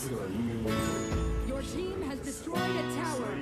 Your team has destroyed a tower.